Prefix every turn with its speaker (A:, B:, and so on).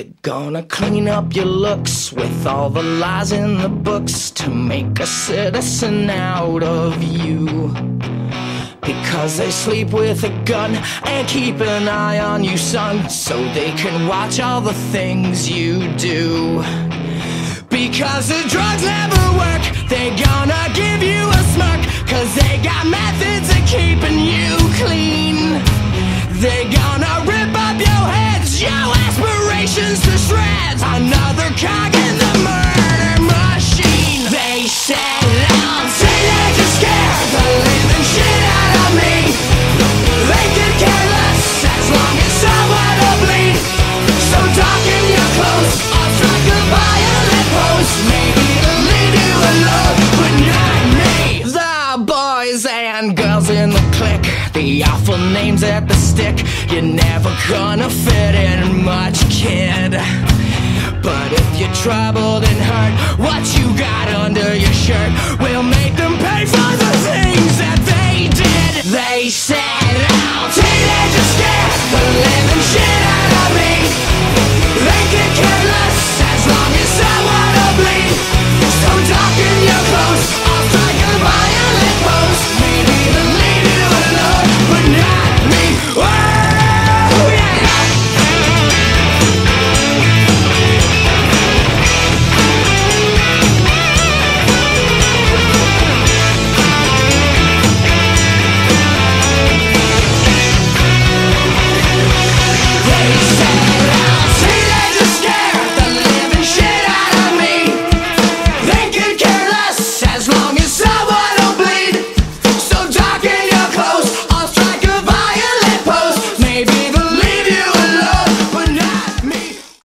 A: They're gonna clean up your looks with all the lies in the books to make a citizen out of you. Because they sleep with a gun and keep an eye on you, son, so they can watch all the things you do. Because the drugs never work, they gonna give you a smirk, cause boys and girls in the clique, the awful names at the stick. You're never gonna fit in much, kid. But if you're troubled and hurt, what you got under your shirt will